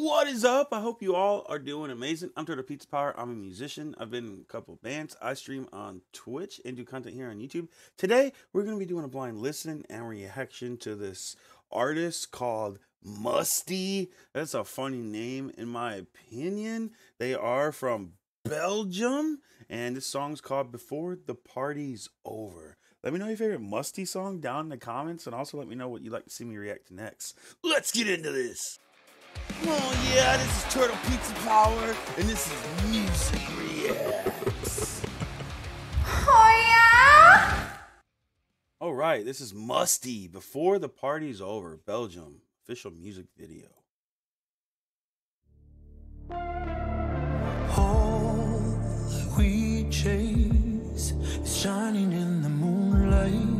What is up? I hope you all are doing amazing. I'm Turtle Pizza Power. I'm a musician. I've been in a couple bands. I stream on Twitch and do content here on YouTube. Today, we're going to be doing a blind listen and reaction to this artist called Mustii. That's a funny name, in my opinion. They are from Belgium, and this song's called Before the Party's Over. Let me know your favorite Mustii song down in the comments, and also let me know what you'd like to see me react to next. Let's get into this. Oh yeah, this is Turtle Pizza Power, and this is Music Reacts. Oh yeah? All right, this is Mustii before the party's over, Belgium official music video. All we chase is shining in the moonlight.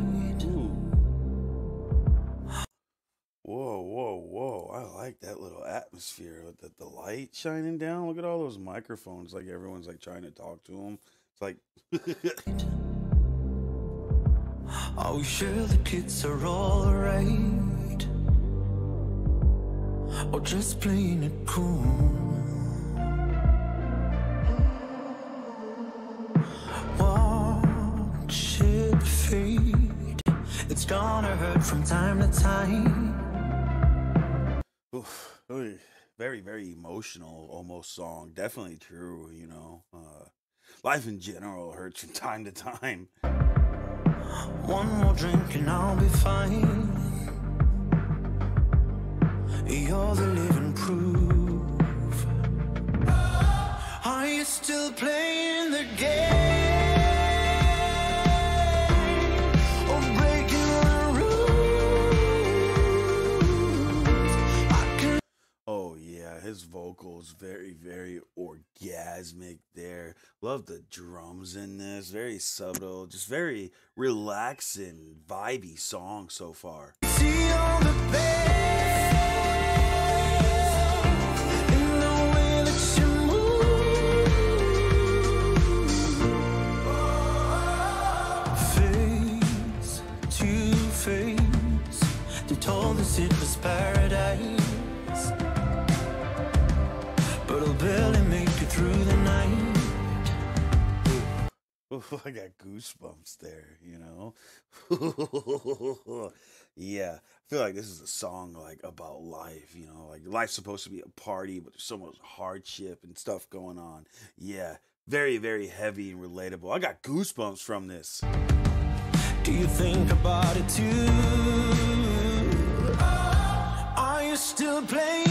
Whoa, whoa, whoa. I like that little atmosphere with the, the light shining down. Look at all those microphones. Like everyone's like trying to talk to them. It's like. We oh, sure the kids are alright? Or oh, just playing it cool? Watch it fade. It's gonna hurt from time to time. Very, very emotional, almost song. Definitely true, you know. Uh, life in general hurts from time to time. One more drink and I'll be fine. You're the living proof. Are you still playing the game? Vocals very very orgasmic there. Love the drums in this. Very subtle, just very relaxing, vibey song so far. the barely make it through the night. Ooh, I got goosebumps there, you know. yeah, I feel like this is a song like about life, you know, like life's supposed to be a party, but there's so much hardship and stuff going on. Yeah, very very heavy and relatable. I got goosebumps from this. Do you think about it too? Are you still playing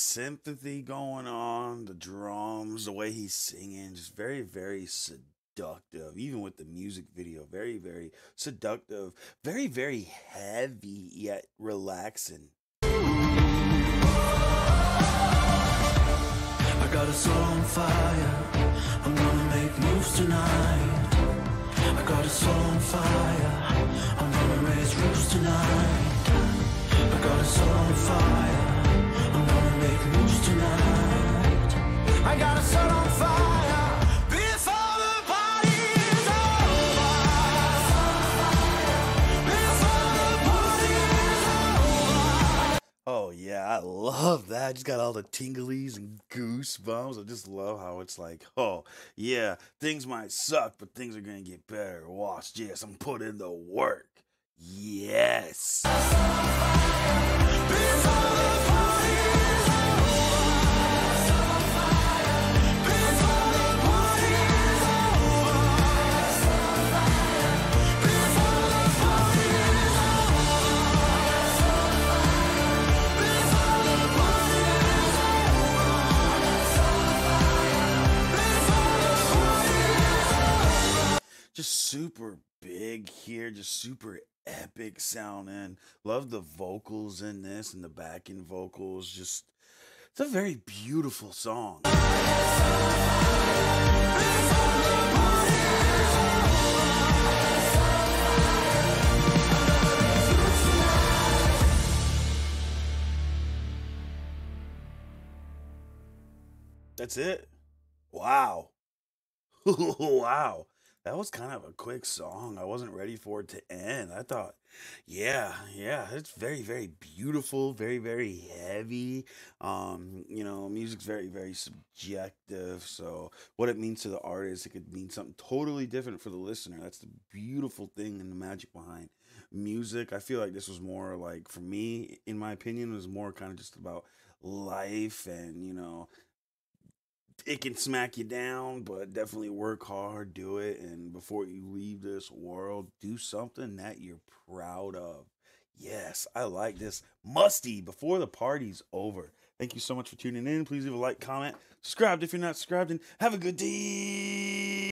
sympathy going on, the drums, the way he's singing, just very, very seductive. Even with the music video, very, very seductive, very, very heavy yet relaxing. I got a soul on fire. I'm gonna make moves tonight. I got a soul on fire. I'm gonna raise roofs tonight. I got a soul on fire. I just got all the tinglies and goosebumps. I just love how it's like, oh yeah, things might suck, but things are gonna get better. Watch this. I'm putting in the work. Yes. just super big here, just super epic sounding. Love the vocals in this and the backing vocals. Just it's a very beautiful song. That's it. Wow. wow. That was kind of a quick song. I wasn't ready for it to end. I thought, yeah, yeah, it's very, very beautiful, very, very heavy. Um, you know, music's very, very subjective. So what it means to the artist, it could mean something totally different for the listener. That's the beautiful thing and the magic behind music. I feel like this was more like for me, in my opinion, was more kind of just about life and, you know, it can smack you down, but definitely work hard, do it, and before you leave this world, do something that you're proud of. Yes, I like this. Mustii before the party's over. Thank you so much for tuning in. Please leave a like, comment, subscribe if you're not subscribed, and have a good day.